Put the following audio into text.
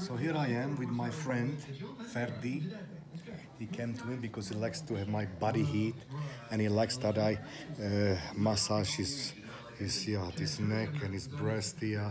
So here I am with my friend Ferdi. He came to me because he likes to have my body heat and he likes that I uh, massage his, his, yeah, his neck and his breast here.